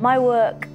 My work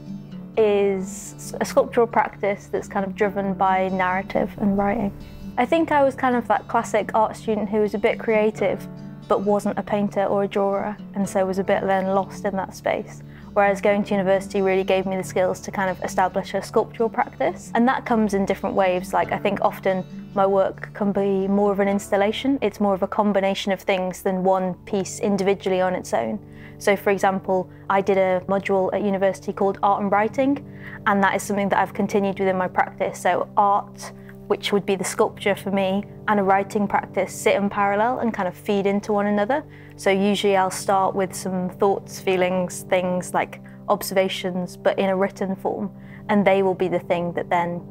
is a sculptural practice that's kind of driven by narrative and writing. I think I was kind of that classic art student who was a bit creative but wasn't a painter or a drawer and so was a bit then lost in that space. Whereas going to university really gave me the skills to kind of establish a sculptural practice. And that comes in different waves. Like I think often my work can be more of an installation. It's more of a combination of things than one piece individually on its own. So for example, I did a module at university called Art and Writing, and that is something that I've continued within my practice. So art, which would be the sculpture for me, and a writing practice sit in parallel and kind of feed into one another. So usually I'll start with some thoughts, feelings, things like observations, but in a written form, and they will be the thing that then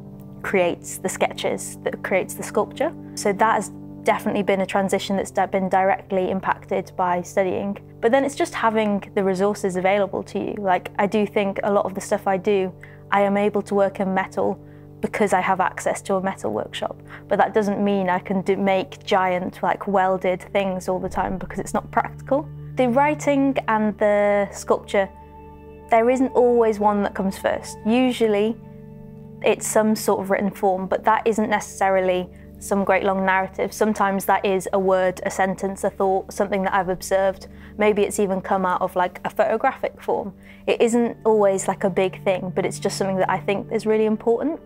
creates the sketches, that creates the sculpture. So that has definitely been a transition that's been directly impacted by studying. But then it's just having the resources available to you. Like I do think a lot of the stuff I do, I am able to work in metal because I have access to a metal workshop. But that doesn't mean I can do, make giant like welded things all the time because it's not practical. The writing and the sculpture, there isn't always one that comes first. Usually it's some sort of written form, but that isn't necessarily some great long narrative. Sometimes that is a word, a sentence, a thought, something that I've observed. Maybe it's even come out of like a photographic form. It isn't always like a big thing, but it's just something that I think is really important.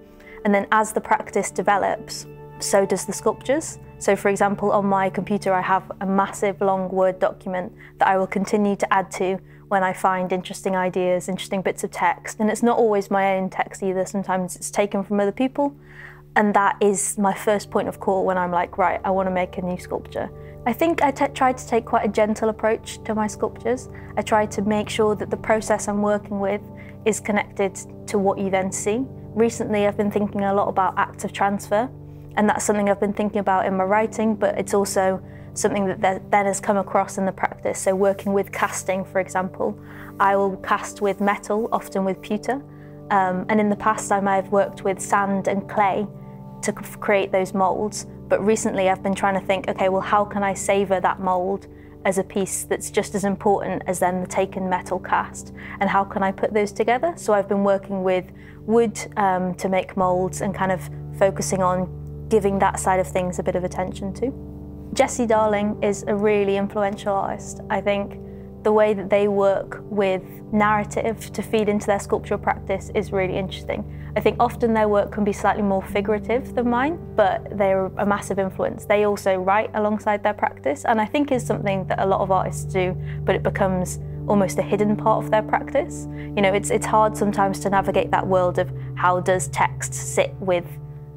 And then as the practice develops, so does the sculptures. So for example, on my computer, I have a massive long Word document that I will continue to add to when I find interesting ideas, interesting bits of text. And it's not always my own text either. Sometimes it's taken from other people. And that is my first point of call when I'm like, right, I want to make a new sculpture. I think I try to take quite a gentle approach to my sculptures. I try to make sure that the process I'm working with is connected to what you then see. Recently, I've been thinking a lot about active transfer, and that's something I've been thinking about in my writing, but it's also something that then has come across in the practice. So working with casting, for example, I will cast with metal, often with pewter, um, and in the past I might have worked with sand and clay to create those molds. But recently I've been trying to think, okay, well, how can I savour that mould as a piece that's just as important as then the taken metal cast? And how can I put those together? So I've been working with wood um, to make moulds and kind of focusing on giving that side of things a bit of attention to. Jesse Darling is a really influential artist. I think the way that they work with narrative to feed into their sculptural practice is really interesting. I think often their work can be slightly more figurative than mine, but they're a massive influence. They also write alongside their practice, and I think is something that a lot of artists do, but it becomes almost a hidden part of their practice. You know, it's, it's hard sometimes to navigate that world of how does text sit with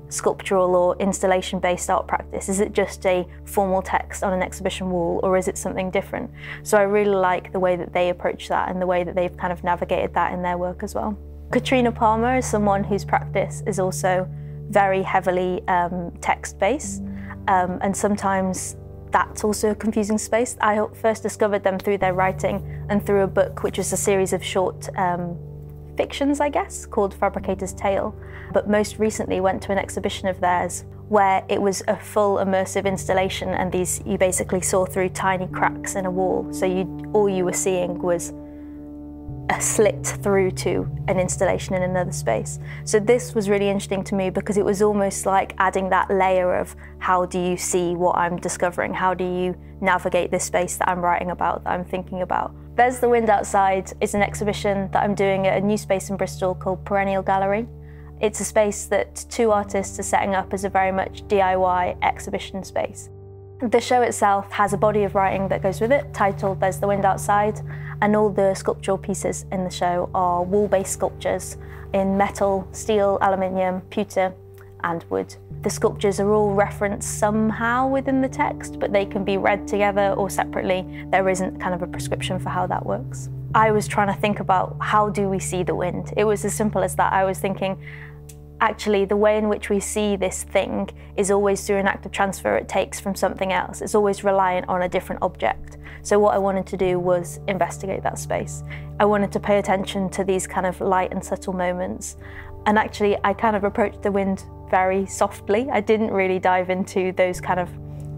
sculptural or installation based art practice? Is it just a formal text on an exhibition wall or is it something different? So I really like the way that they approach that and the way that they've kind of navigated that in their work as well. Katrina Palmer is someone whose practice is also very heavily um, text based um, and sometimes that's also a confusing space. I first discovered them through their writing and through a book, which is a series of short um, fictions, I guess, called Fabricator's Tale. But most recently went to an exhibition of theirs where it was a full immersive installation and these you basically saw through tiny cracks in a wall. So you, all you were seeing was a slit through to an installation in another space. So this was really interesting to me because it was almost like adding that layer of how do you see what I'm discovering? How do you navigate this space that I'm writing about, that I'm thinking about? There's the Wind Outside is an exhibition that I'm doing at a new space in Bristol called Perennial Gallery. It's a space that two artists are setting up as a very much DIY exhibition space. The show itself has a body of writing that goes with it, titled There's the Wind Outside, and all the sculptural pieces in the show are wall-based sculptures in metal, steel, aluminium, pewter, and wood. The sculptures are all referenced somehow within the text, but they can be read together or separately. There isn't kind of a prescription for how that works. I was trying to think about how do we see the wind? It was as simple as that. I was thinking, actually the way in which we see this thing is always through an act of transfer it takes from something else. It's always reliant on a different object. So what I wanted to do was investigate that space. I wanted to pay attention to these kind of light and subtle moments. And actually I kind of approached the wind very softly. I didn't really dive into those kind of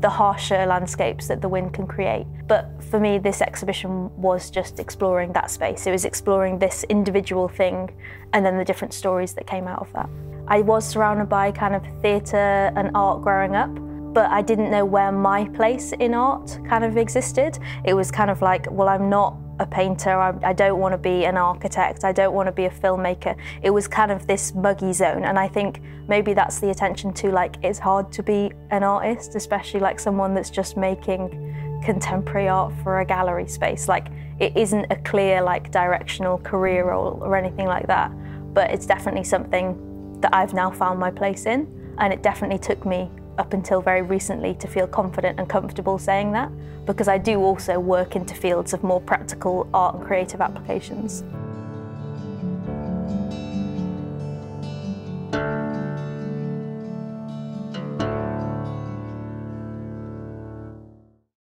the harsher landscapes that the wind can create. But for me, this exhibition was just exploring that space. It was exploring this individual thing and then the different stories that came out of that. I was surrounded by kind of theatre and art growing up, but I didn't know where my place in art kind of existed. It was kind of like, well, I'm not a painter, I, I don't want to be an architect, I don't want to be a filmmaker. It was kind of this muggy zone and I think maybe that's the attention to like it's hard to be an artist, especially like someone that's just making contemporary art for a gallery space. Like it isn't a clear like directional career role or anything like that, but it's definitely something that I've now found my place in and it definitely took me up until very recently to feel confident and comfortable saying that because I do also work into fields of more practical art and creative applications.